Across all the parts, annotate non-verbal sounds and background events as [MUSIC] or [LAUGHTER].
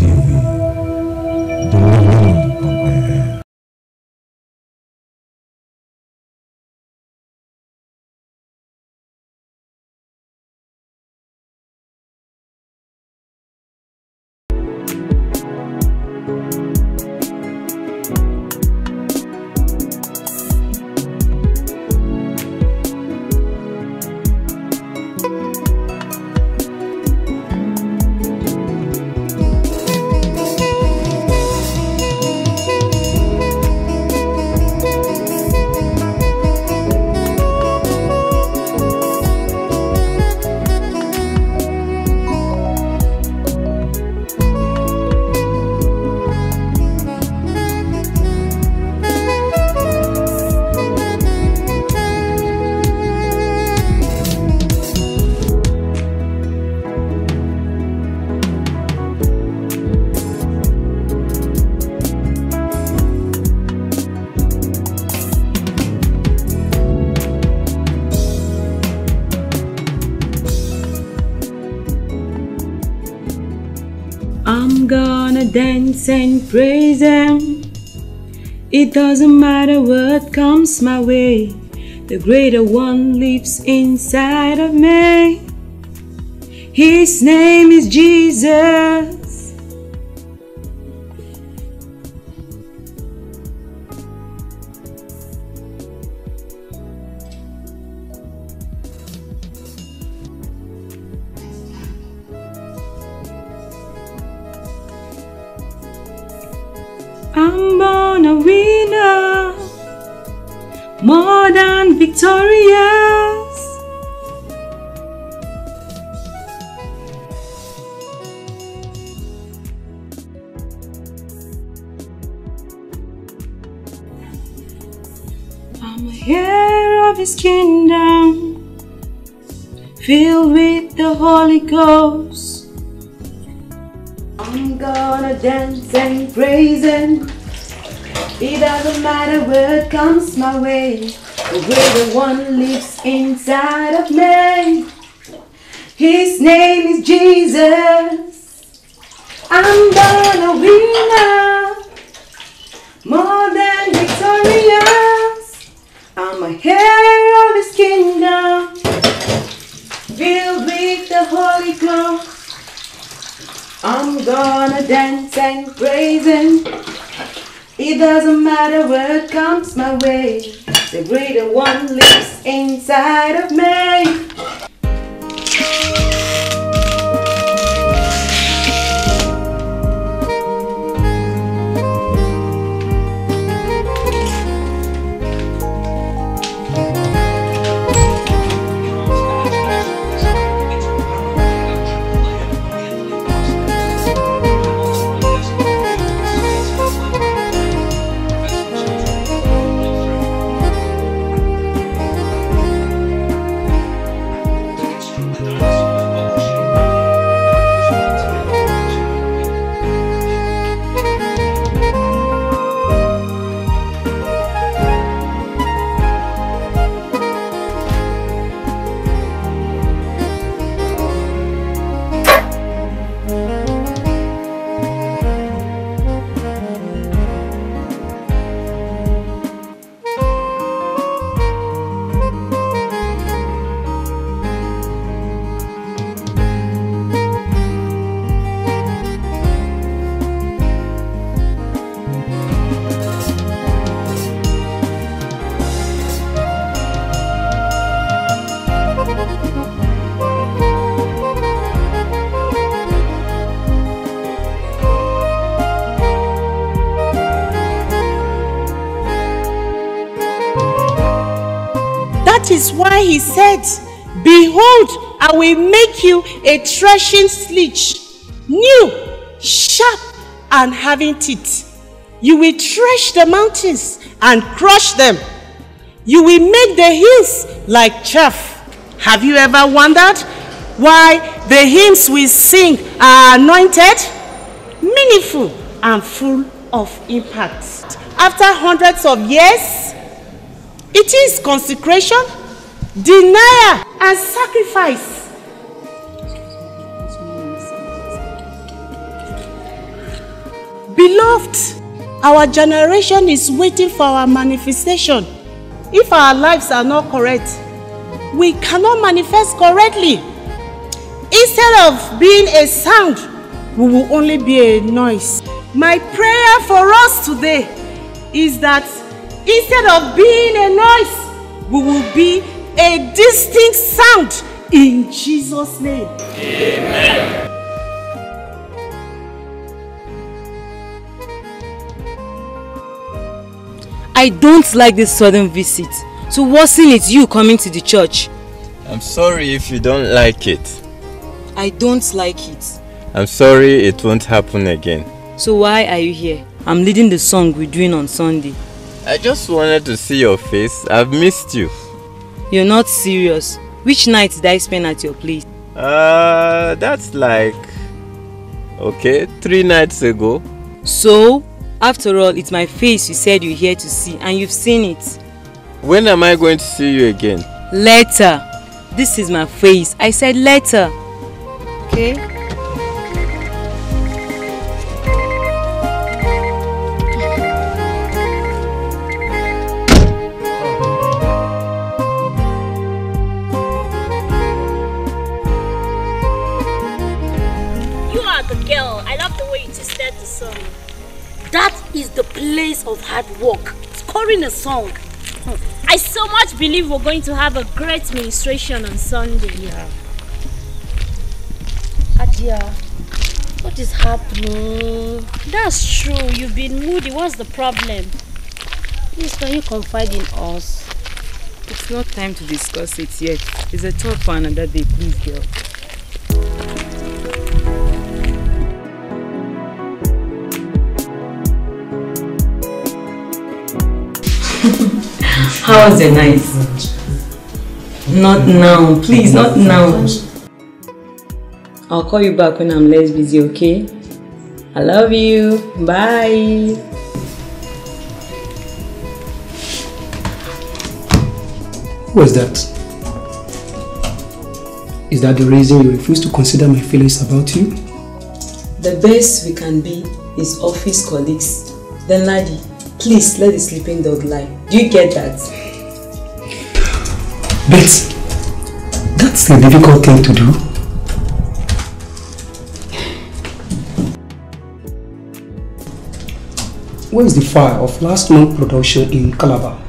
TV, and praise Him. It doesn't matter what comes my way, the greater one lives inside of me. His name is Jesus. I'm born a winner, more than victorious. I'm a heir of his kingdom, filled with the Holy Ghost. I'm gonna dance and praise him. It doesn't matter what comes my way, the greater one lives inside of me. His name is Jesus. I'm gonna winner, more than victorious. I'm a heir of his kingdom, filled with the Holy Ghost. I'm gonna dance and praise him. It doesn't matter what comes my way. The greater one lives inside of me. Make you a threshing sledge, new, sharp, and having teeth. You will thresh the mountains and crush them. You will make the hills like chaff. Have you ever wondered why the hymns we sing are anointed? Meaningful and full of impact. After hundreds of years, it is consecration, denial, and sacrifice. Beloved, our generation is waiting for our manifestation. If our lives are not correct, we cannot manifest correctly. Instead of being a sound, we will only be a noise. My prayer for us today is that instead of being a noise, we will be a distinct sound in Jesus' name. Amen. I don't like this sudden visit. To worsen it, you coming to the church. I'm sorry if you don't like it. I don't like it. I'm sorry it won't happen again. So why are you here? I'm leading the song we're doing on Sunday. I just wanted to see your face. I've missed you. You're not serious. Which night did I spend at your place? Uh, that's like... Okay, three nights ago. So, after all, it's my face you said you're here to see and you've seen it. When am I going to see you again? Later. This is my face. I said later. Okay? That is the place of hard work. Scoring a song. Hmm. I so much believe we're going to have a great ministration on Sunday. Yeah. Adia, what is happening? That's true. You've been moody. What's the problem? Please, can you confide in us? It's not time to discuss it yet. It's a talk for another day, please, girl. Was the night? Not now, please, not now. I'll call you back when I'm less busy, okay? I love you. Bye. Who was that? Is that the reason you refuse to consider my feelings about you? The best we can be is office colleagues. Then, laddie, Please let the sleeping dog lie. Do you get that? But that's a difficult thing to do. Where is the file of last month production in Calabar?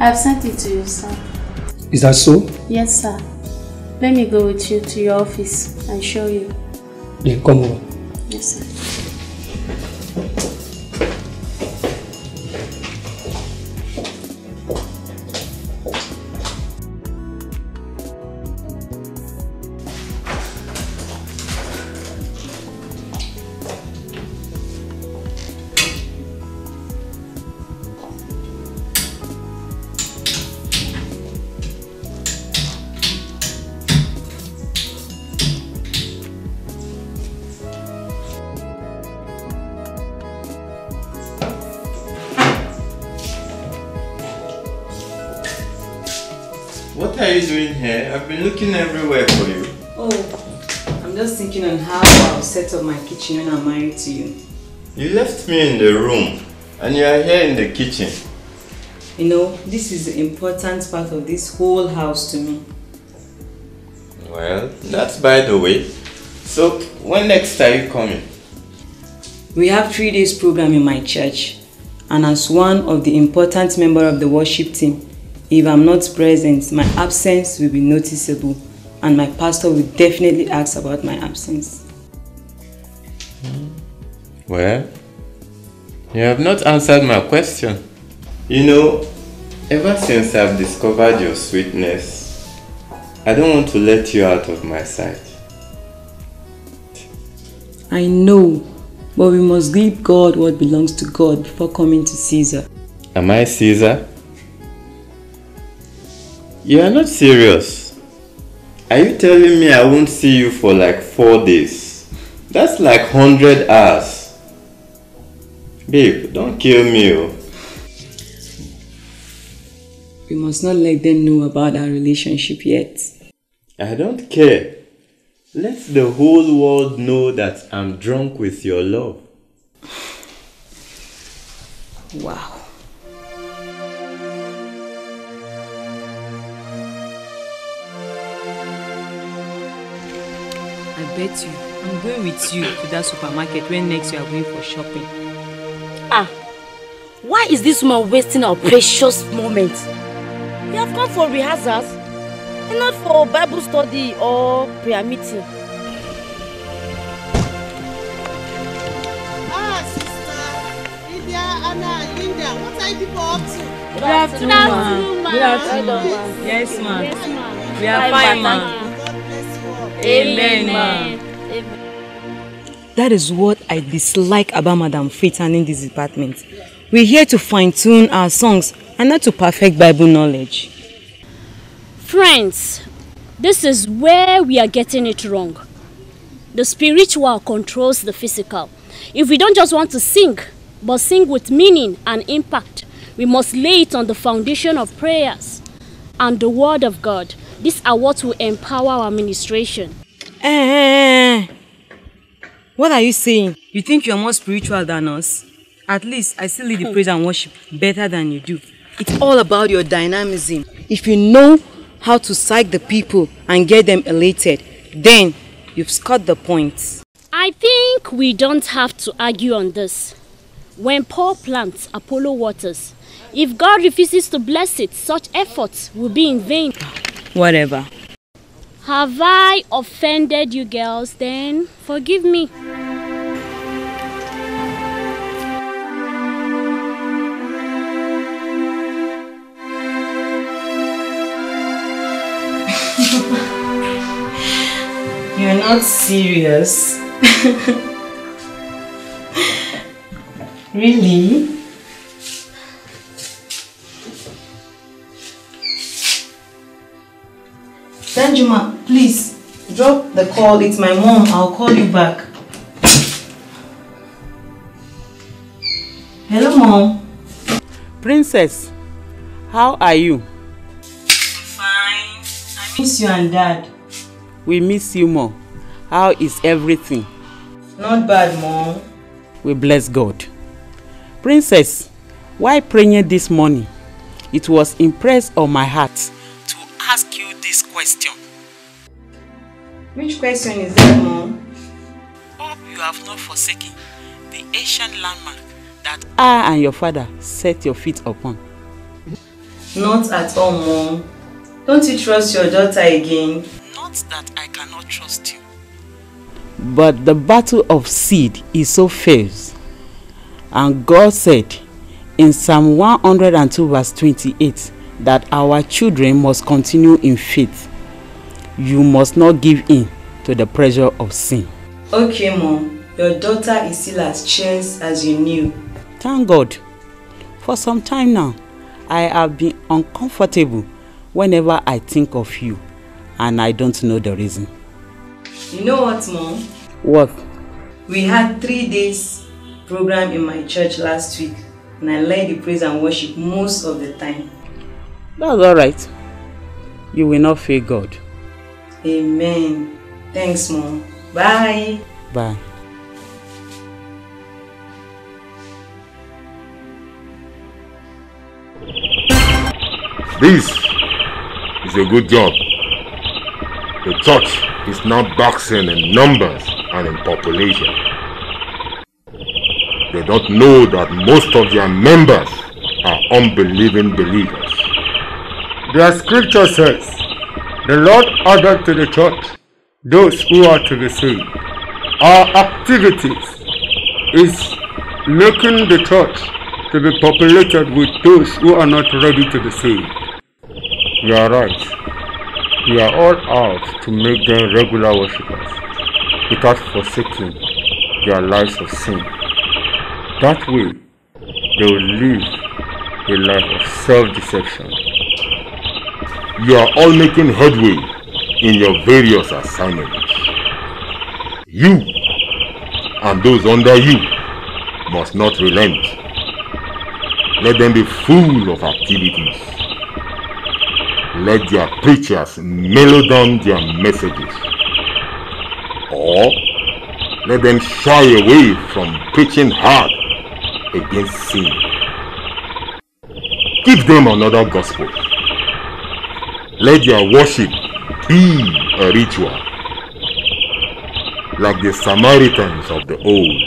I've sent it to you, sir. Is that so? Yes, sir. Let me go with you to your office and show you. Then come over. Yes, sir. Looking everywhere for you. Oh, I'm just thinking on how I'll set up my kitchen when I'm married to you. You left me in the room and you are here in the kitchen. You know, this is the important part of this whole house to me. Well, that's by the way. So, when next are you coming? We have three days program in my church. And as one of the important member of the worship team, if I'm not present, my absence will be noticeable and my pastor will definitely ask about my absence. Well, you have not answered my question. You know, ever since I've discovered your sweetness, I don't want to let you out of my sight. I know, but we must give God what belongs to God before coming to Caesar. Am I Caesar? You are not serious. Are you telling me I won't see you for like four days? That's like 100 hours. Babe, don't kill me. Oh. We must not let them know about our relationship yet. I don't care. Let the whole world know that I'm drunk with your love. Wow. Bet you, I'm going with you to that supermarket when next you are going for shopping. Ah, why is this woman wasting our precious moment? We have come for rehearsals and not for Bible study or prayer meeting. Ah, sister, Lydia, Anna, Linda, what are you people up to? Good afternoon, ma'am. Good afternoon. Ma'am. Yes, ma'am. Yes, ma'am. We are Fine, fine, ma'am. Ma'am. God bless you all. Amen. That is what I dislike about Madam Faith and in this department. We're here to fine-tune our songs and not to perfect Bible knowledge. Friends, this is where we are getting it wrong. The spiritual controls the physical. If we don't just want to sing, but sing with meaning and impact, we must lay it on the foundation of prayers and the Word of God. These are what will empower our administration. Eh, eh, eh, what are you saying? You think you're more spiritual than us? At least I still lead the hmm. praise and worship better than you do. It's all about your dynamism. If you know how to psych the people and get them elated, then you've scored the points. I think we don't have to argue on this. When Paul plants Apollos waters, if God refuses to bless it, such efforts will be in vain. Whatever. Have I offended you girls then? Forgive me. [LAUGHS] You're not serious. [LAUGHS] really? Danjuma, please drop the call. It's my mom. I'll call you back. Hello, mom. Princess, how are you? Fine. I miss you and dad. We miss you more. How is everything? Not bad, mom. We bless God. Princess, why praying this morning? It was impressed on my heart ask you this question. Which question is that, mom? Hope you have not forsaken the ancient landmark that I and your father set your feet upon. Not at all, mom. Don't you trust your daughter again? Not that I cannot trust you. But the battle of seed is so fierce. And God said in Psalm 102 verse 28 that our children must continue in faith. You must not give in to the pressure of sin. Okay, mom. Your daughter is still as chaste as you knew. Thank God. For some time now, I have been uncomfortable whenever I think of you and I don't know the reason. You know what, mom? What? We had three days program in my church last week and I led the praise and worship most of the time. That's alright. You will not fail God. Amen. Thanks, mom. Bye. Bye. This is a good job. The church is now boxing in numbers and in population. They don't know that most of their members are unbelieving believers. Their scripture says, The Lord added to the church those who are to be saved. Our activities is making the church to be populated with those who are not ready to be saved. You are right. We are all out to make them regular worshippers without forsaking their lives of sin. That way, they will live a life of self-deception. You are all making headway in your various assignments. You and those under you must not relent. Let them be full of activities. Let their preachers mellow down their messages. Or let them shy away from preaching hard against sin. give them another gospel. Let your worship be a ritual, like the Samaritans of the old,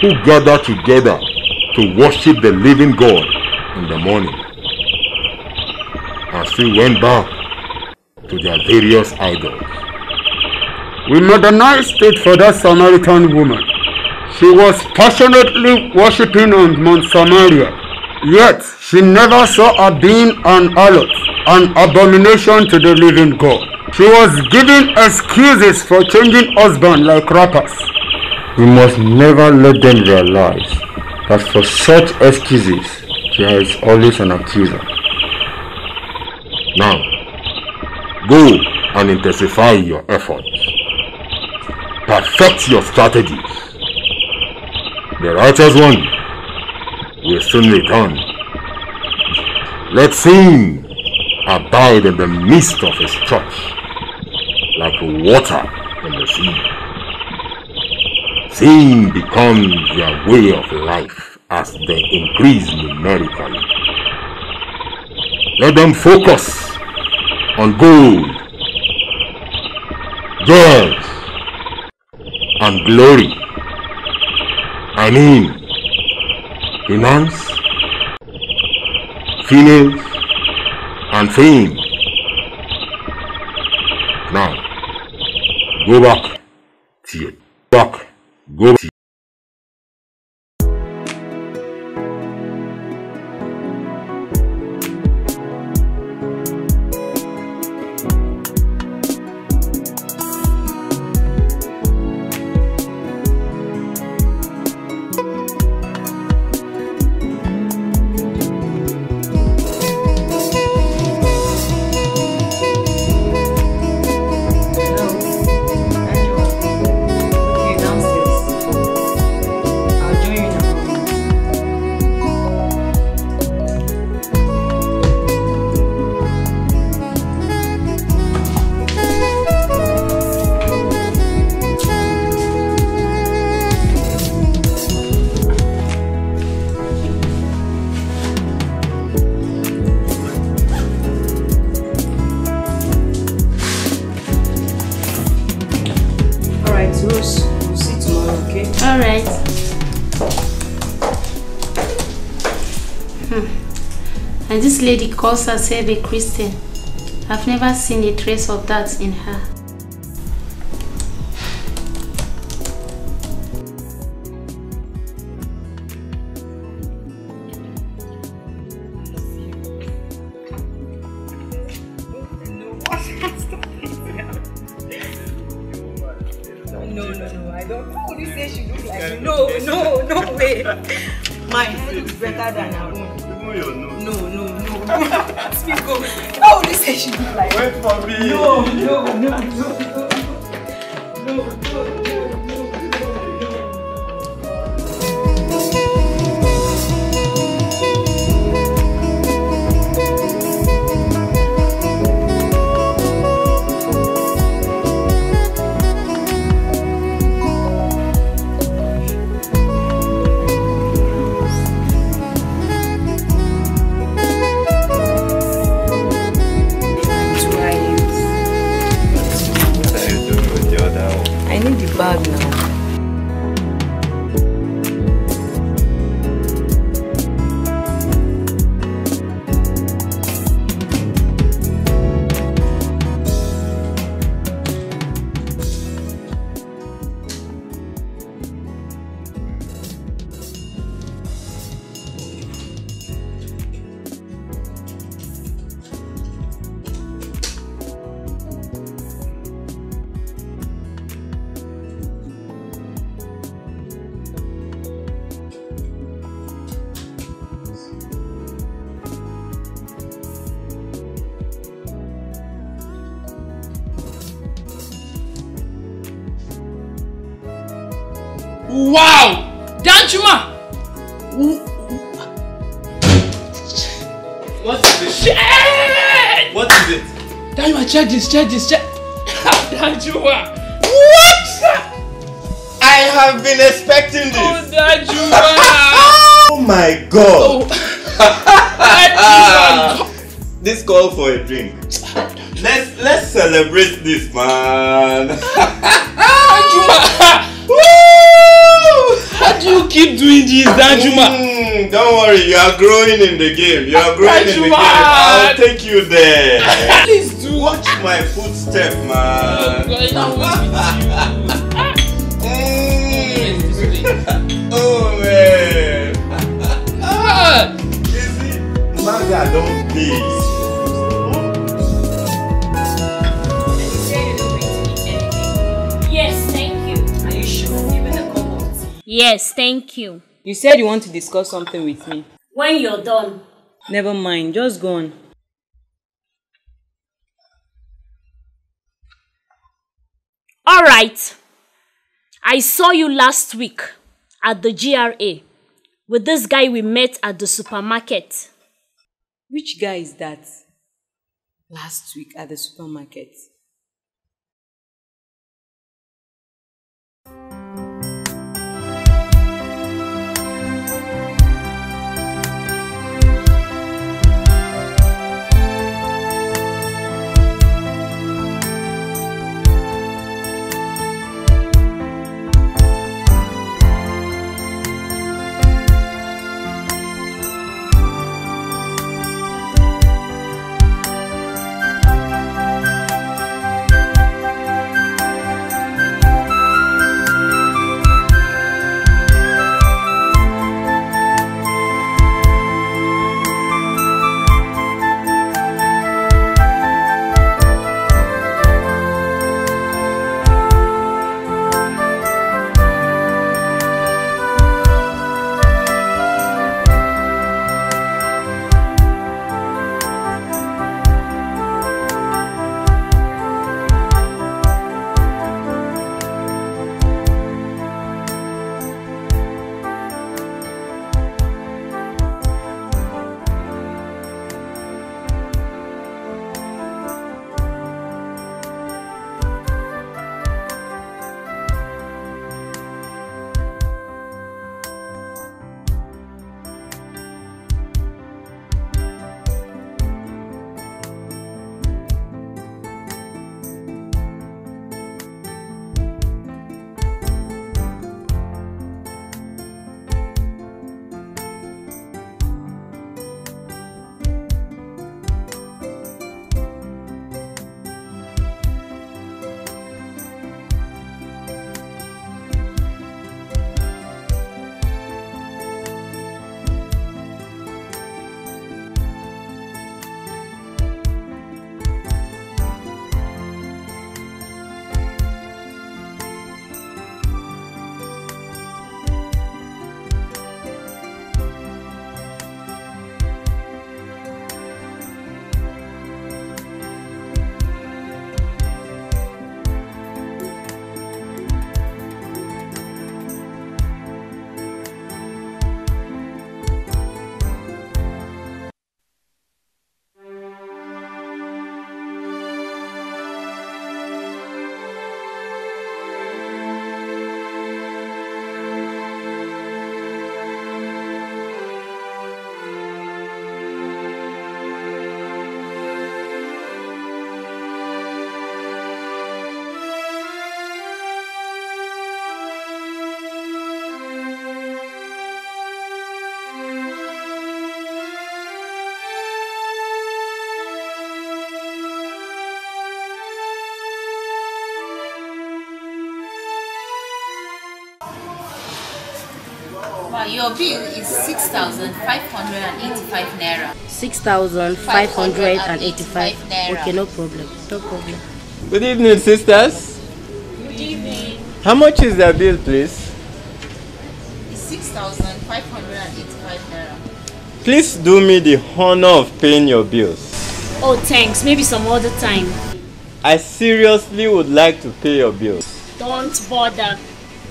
who gather together to worship the living God in the morning, As still went back to their various idols. We modernized it for that Samaritan woman. She was passionately worshipping on Mount Samaria, yet she never saw a being an harlot, an abomination to the living God. She was giving excuses for changing husband like rappers. We must never let them realize that for such excuses there is always an accuser. Now, go and intensify your efforts. Perfect your strategies. The righteous one will soon return. Let sin abide in the midst of his church like water in the sea. Sin becomes their way of life as they increase numerically. Let them focus on gold, girls, and glory. I mean, finance, females, and fame. Now, go back to your back. Go to And this lady calls herself a Christian. I've never seen a trace of that in her. Danjuma! What is it? Shit! What is it? Danjuma, check this, check this, check. [LAUGHS] Danjuma! What? I have been expecting this. Oh, Danjuma! [LAUGHS] oh my god! [LAUGHS] this call for a drink. Let's let's celebrate this, man. Keep doing Danjuma? Mm, don't worry, you are growing in the game. You are growing in the game. I'll take you there. Please do. Watch my footstep, man. Mm. [LAUGHS] oh man. Easy. Manga don't please. Yes, thank you. You sure? Even a cup of tea. Yes, thank you. You said you want to discuss something with me. When you're done. Never mind, just go on. All right. I saw you last week at the GRA with this guy we met at the supermarket. Which guy is that? Last week at the supermarket. Your bill is 6,585 naira. 6,585. naira. Okay, no problem. No problem. Good evening, sisters. Good evening. How much is the bill, please? It's 6,585 naira. Please do me the honor of paying your bills. Oh, thanks. Maybe some other time. I seriously would like to pay your bills. Don't bother.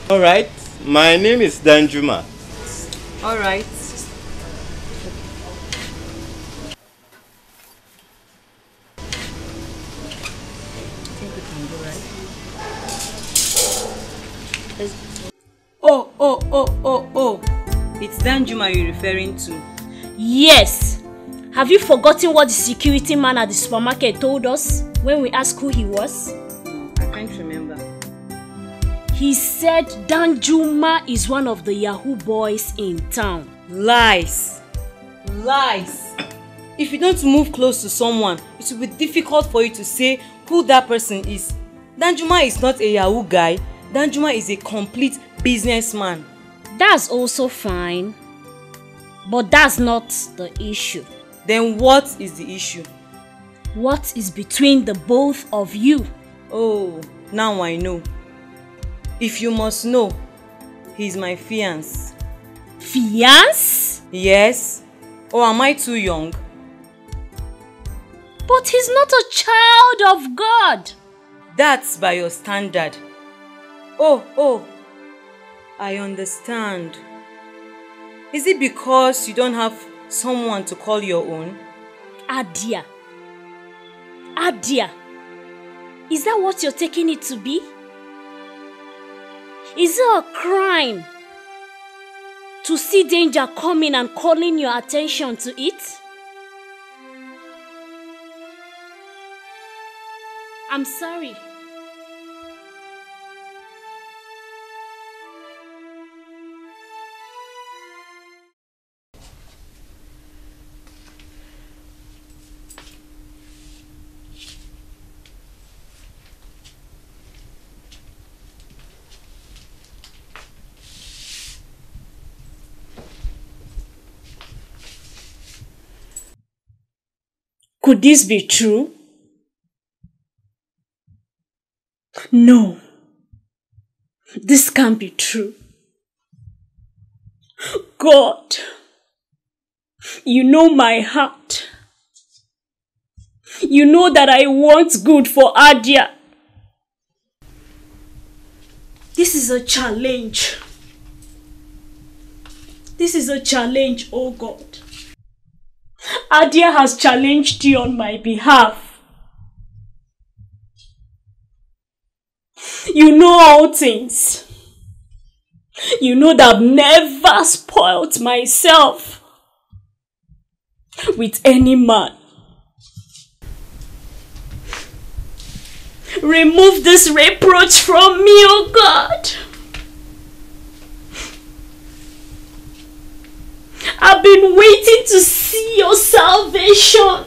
Alright, my name is Danjuma. All right. Oh, oh, oh, oh, oh. It's Danjuma you're referring to. Yes. Have you forgotten what the security man at the supermarket told us when we asked who he was? I can't remember. He said Danjuma is one of the Yahoo boys in town. Lies. Lies. If you don't move close to someone, it will be difficult for you to say who that person is. Danjuma is not a Yahoo guy. Danjuma is a complete businessman. That's also fine. But that's not the issue. Then what is the issue? What is between the both of you? Oh, now I know. If you must know, he's my fiance. Fiance? Yes. Or am I too young? But he's not a child of God. That's by your standard. Oh, oh, I understand. Is it because you don't have someone to call your own? Adia. Adia. Is that what you're taking it to be? Is it a crime to see danger coming and calling your attention to it? I'm sorry. Could this be true? No. This can't be true. God, you know my heart. You know that I want good for Adia. This is a challenge. This is a challenge, oh God. Adia has challenged you on my behalf. You know all things. You know that I've never spoilt myself with any man. Remove this reproach from me, oh God. I've been waiting to see your salvation.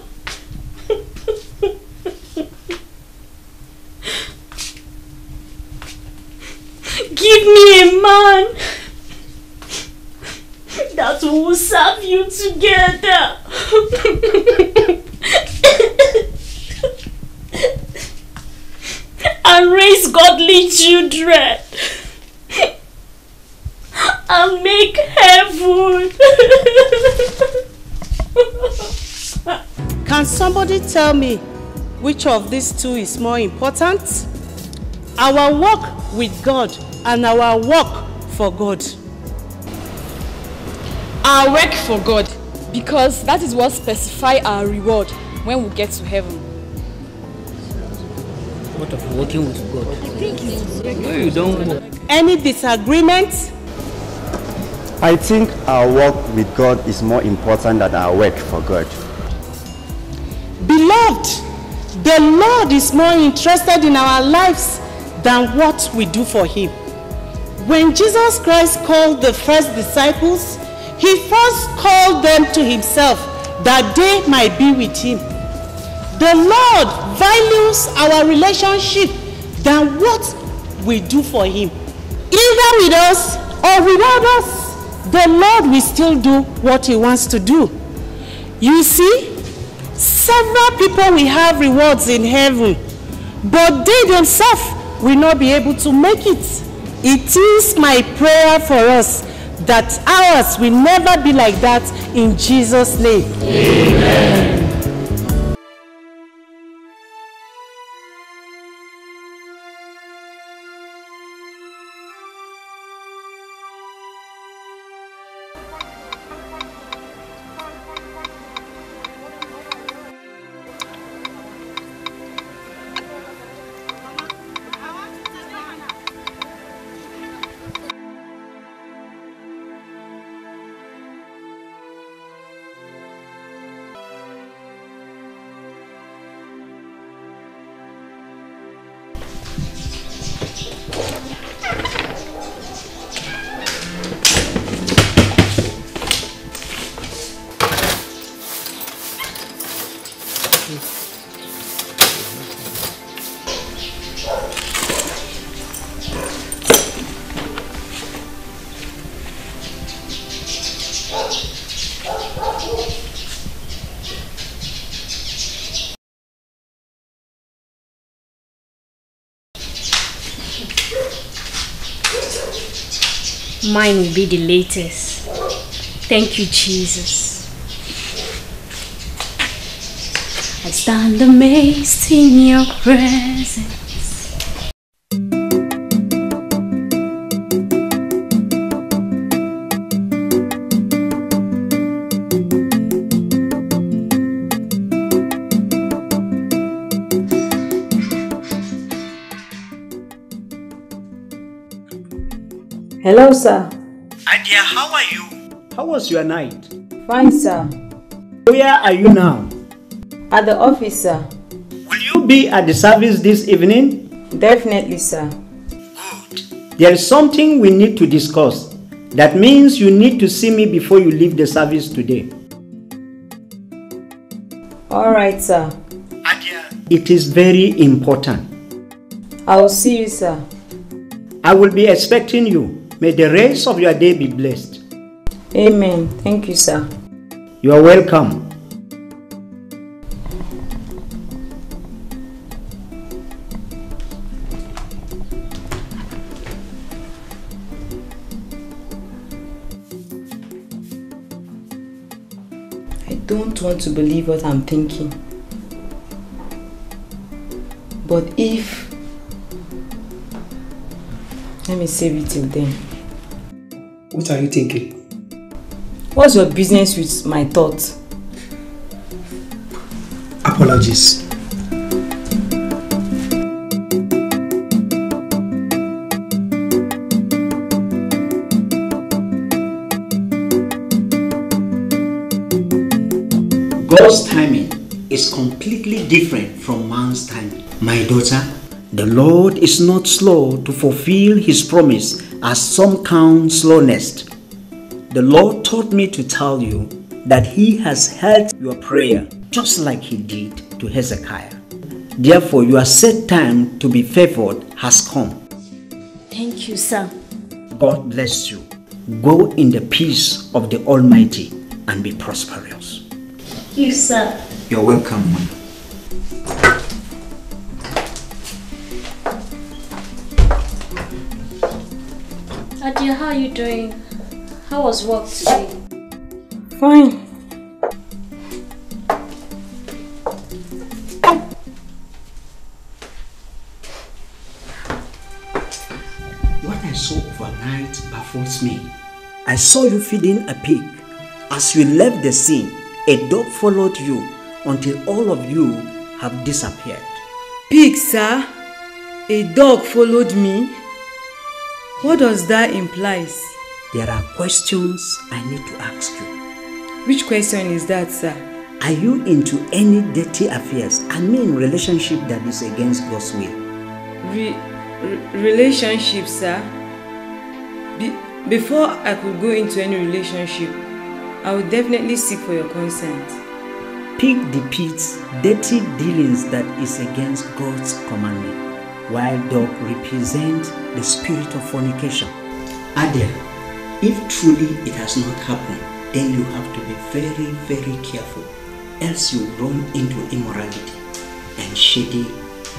Give me a man that will serve you together. [LAUGHS] and raise godly children. And make heaven. Can somebody tell me which of these two is more important? Our work with God and our work for God. Our work for God, because that is what specify our reward when we get to heaven. What of working with God? No, you don't work. Any disagreement? I think our work with God is more important than our work for God. Beloved, the Lord is more interested in our lives than what we do for Him. When Jesus Christ called the first disciples, He first called them to Himself that they might be with Him. The Lord values our relationship than what we do for Him. Either with us or without us, the Lord will still do what He wants to do. You see, several people will have rewards in heaven, but they themselves will not be able to make it. It is my prayer for us that ours will never be like that in Jesus' name. Amen. Mine will be the latest. Thank you, Jesus. I stand amazed in your presence. Hello, sir. Adia, how are you? How was your night? Fine, sir. Where are you now? At the office, sir. Will you be at the service this evening? Definitely, sir. Good. There is something we need to discuss. That means you need to see me before you leave the service today. Alright, sir. Adia, It is very important. I will see you, sir. I will be expecting you. May the rest of your day be blessed. Amen. Thank you, sir. You are welcome. I don't want to believe what I'm thinking. But if... Let me save it till then. What are you thinking? What's your business with my thoughts? Apologies. God's timing is completely different from man's timing. My daughter, the Lord is not slow to fulfill his promise as some count slowness. The Lord taught me to tell you that he has heard your prayer just like he did to Hezekiah. Therefore, your set time to be favored has come. Thank you, sir. God bless you. Go in the peace of the Almighty and be prosperous. Thank You, sir. You're welcome. Adia, how are you doing? How was work today? Fine. What I saw overnight baffles me. I saw you feeding a pig. As you left the scene, a dog followed you until all of you have disappeared. Pig, sir? A dog followed me? What does that imply? There are questions I need to ask you. Which question is that, sir? Are you into any dirty affairs? I mean relationship that is against God's will. Re- re- relationship, sir? Be- before I could go into any relationship, I would definitely seek for your consent. Pig depicts dirty dealings that is against God's commandment, while dog represents the spirit of fornication. Adia, if truly it has not happened, then you have to be very, very careful, else you run into immorality and shady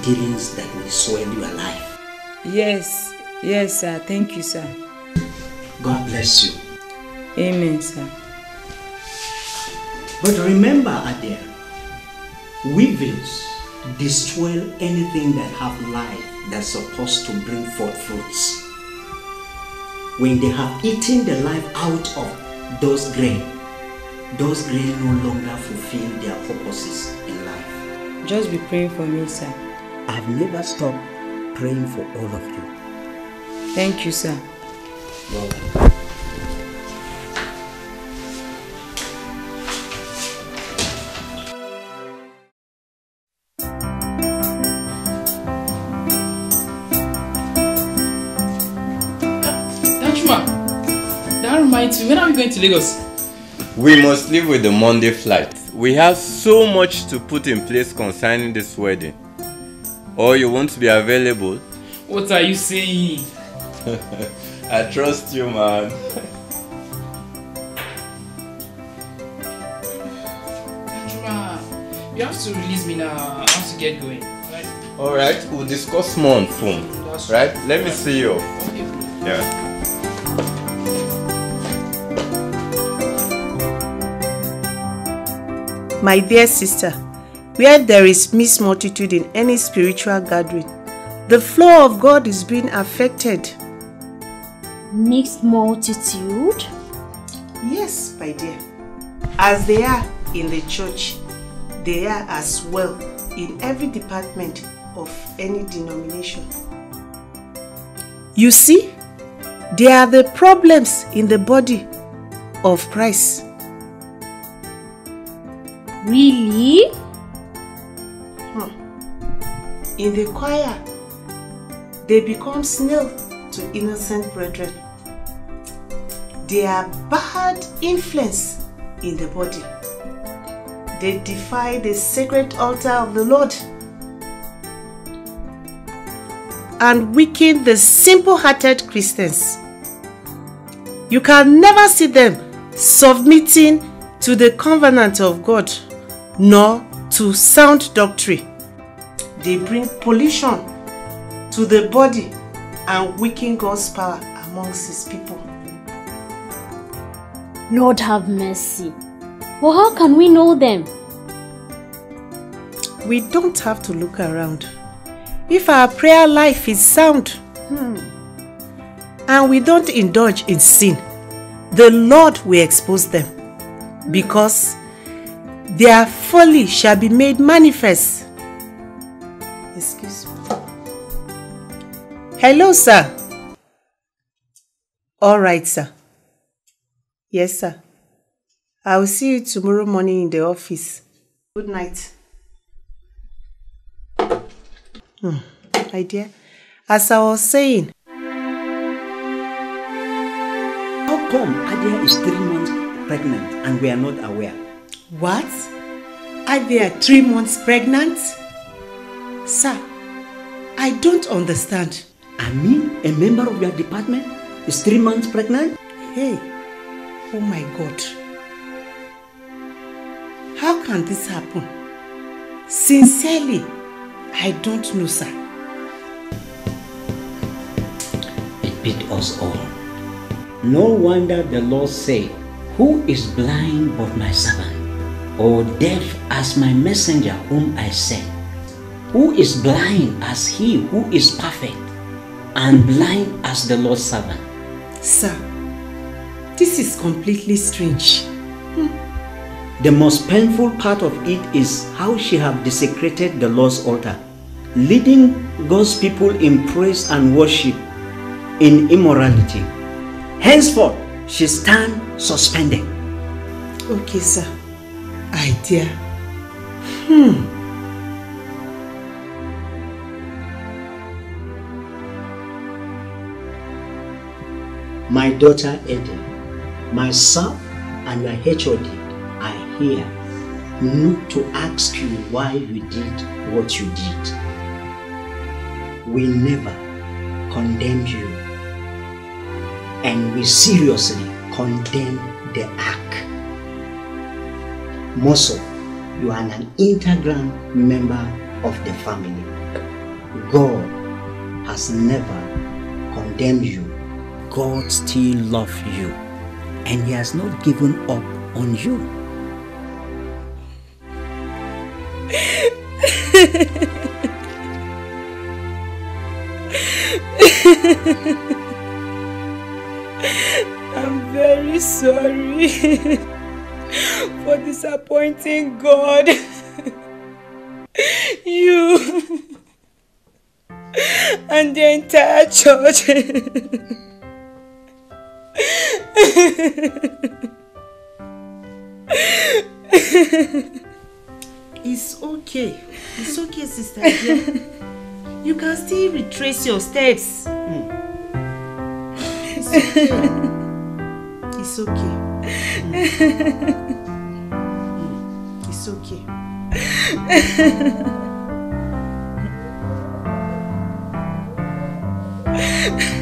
dealings that will soil your life. Yes, yes, sir. Thank you, sir. God bless you. Amen, sir. But remember, Adia, weevils destroy anything that have life that's supposed to bring forth fruits. When they have eaten the life out of those grain, those grain no longer fulfill their purposes in life. Just be praying for me, sir. I've never stopped praying for all of you. Thank you, sir. Well, me, when are we going to Lagos? We must leave with the Monday flight. We have so much to put in place concerning this wedding. Or you won't be available. What are you saying? [LAUGHS] I trust you, man. Danchuma, ah, you have to release me now. I have to get going. Right? Alright, we'll discuss more on phone. Right? Let me see you. Yeah. My dear sister, where there is mixed multitude in any spiritual gathering, the flow of God is being affected. Mixed multitude? Yes, my dear. As they are in the church, they are as well in every department of any denomination. You see, there are the problems in the body of Christ. Really? In the choir, they become snail to innocent brethren. They are bad influence in the body. They defy the sacred altar of the Lord and weaken the simple-hearted Christians. You can never see them submitting to the covenant of God nor to sound doctrine. They bring pollution to the body and weaken God's power amongst his people. Lord have mercy. But how can we know them? We don't have to look around. If our prayer life is sound hmm, and we don't indulge in sin, the Lord will expose them because their folly shall be made manifest. Excuse me. Hello, sir. All right, sir. Yes, sir. I will see you tomorrow morning in the office. Good night. Hmm, my dear, as I was saying, How come Adia is three months pregnant and we are not aware? What? Are they three months pregnant? Sir, I don't understand. I mean, a member of your department is three months pregnant? Hey, oh my God. How can this happen? Sincerely, I don't know, sir. It beat us all. No wonder the Lord said, Who is blind but my servant? Or deaf as my messenger whom I sent? Who is blind as he who is perfect, and blind as the Lord's servant? Sir, this is completely strange. Hmm. The most painful part of it is how she have desecrated the Lord's altar, leading God's people in praise and worship in immorality. Henceforth, she stand suspended. Okay, sir. Adia. Hmm. My daughter Eden, myself and your HOD are here not to ask you why you did what you did. We never condemn you and we seriously condemn the act. Moso, you are an integral member of the family. God has never condemned you. God still loves you and he has not given up on you. [LAUGHS] I'm very sorry [LAUGHS] disappointing God. [LAUGHS] you and the entire church. [LAUGHS] It's okay. It's okay, sister. dear. you can still retrace your steps. It's okay. It's okay. [LAUGHS] Mm. It's [LAUGHS]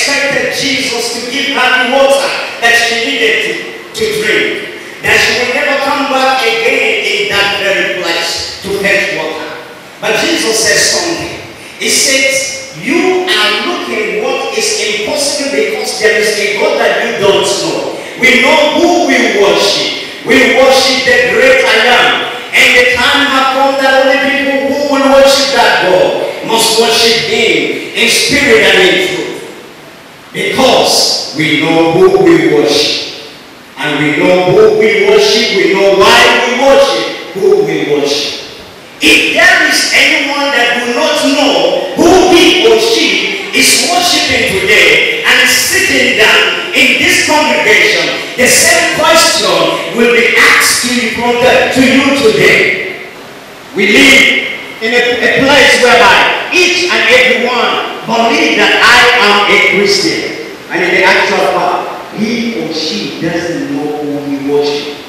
expected Jesus to give her the water that she needed to, to drink. That she will never come back again in that very place to fetch water. But Jesus says something. He says, You are looking what is impossible because there is a God that you don't know. We know who we worship. We worship the great I am. And the time has come that only people who will worship that God must worship Him in spirit and in truth. Because we know who we worship. And we know who we worship. We know why we worship who we worship. If there is anyone that do not know who he or she is worshiping today and is sitting down in this congregation, the same question will be asked to you, to you today. We live in a, a place whereby each and every one believe that I am a Christian. And in the actual fact, he or she doesn't know who he worships.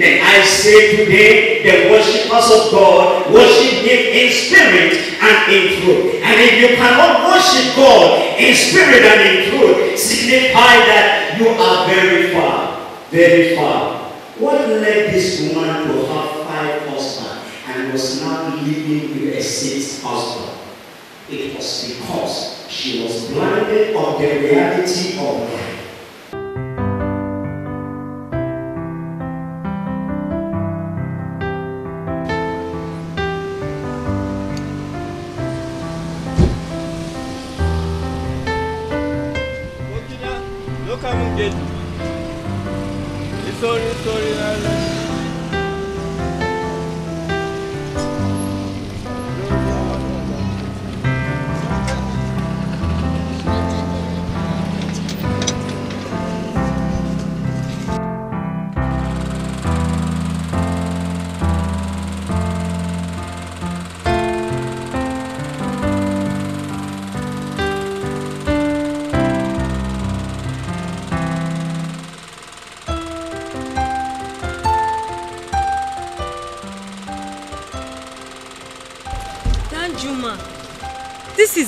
Then I say today, the worshippers of God worship Him in spirit and in truth. And if you cannot worship God in spirit and in truth, signify that you are very far, very far. What led this woman to have five husbands and was now living with a sixth husband? It was because she was blinded of the reality of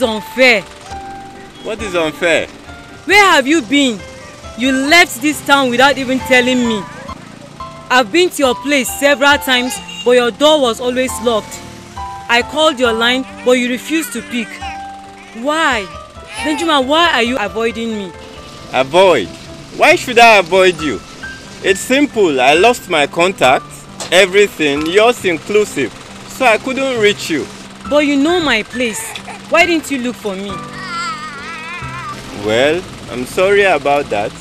is unfair. What is unfair? Where have you been? You left this town without even telling me. I've been to your place several times, but your door was always locked. I called your line, but you refused to pick. Why? Benjamin, why are you avoiding me? Avoid? Why should I avoid you? It's simple. I lost my contact, everything, yours inclusive. So I couldn't reach you. But you know my place. Why didn't you look for me? Well, I'm sorry about that.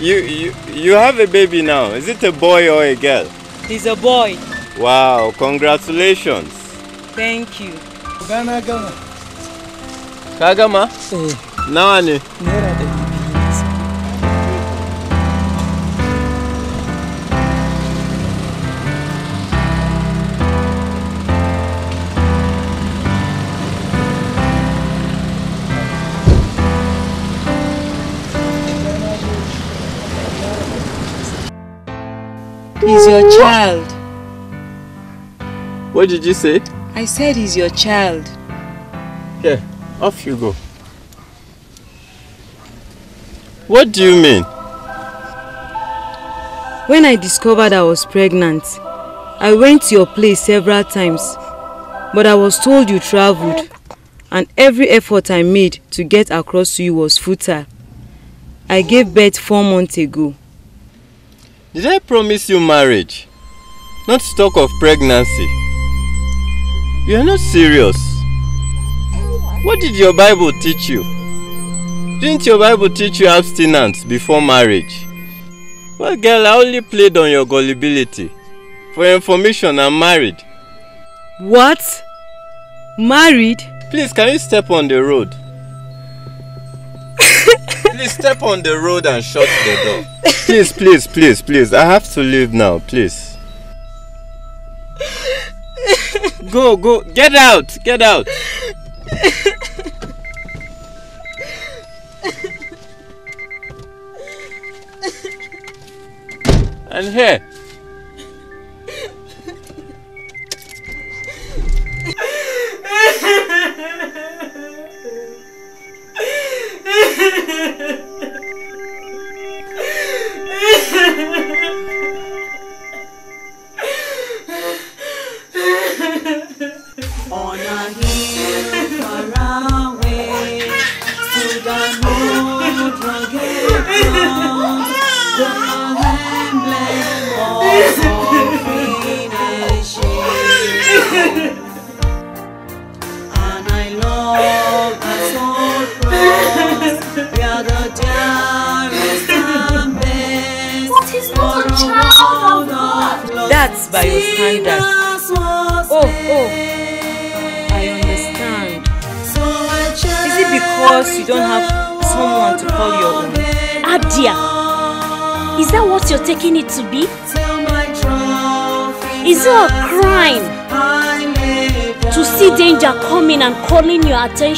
You, you, you have a baby now. Is it a boy or a girl? He's a boy. Wow, congratulations. Thank you. Gana gama. Ka gama? Eh. Child. What did you say? I said he's your child. Here, off you go. What do you mean? When I discovered I was pregnant, I went to your place several times, but I was told you traveled, and every effort I made to get across to you was futile. I gave birth four months ago. Did I promise you marriage? Not talk of pregnancy. You are not serious. What did your Bible teach you? Didn't your Bible teach you abstinence before marriage? Well, girl, I only played on your gullibility. For information, I'm married. What? Married? Please, can you step on the road? [LAUGHS] please step on the road and shut the door. [LAUGHS] Please, please, please, please. I have to leave now, please. Go, go. Get out. Get out. And here.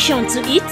Your attention to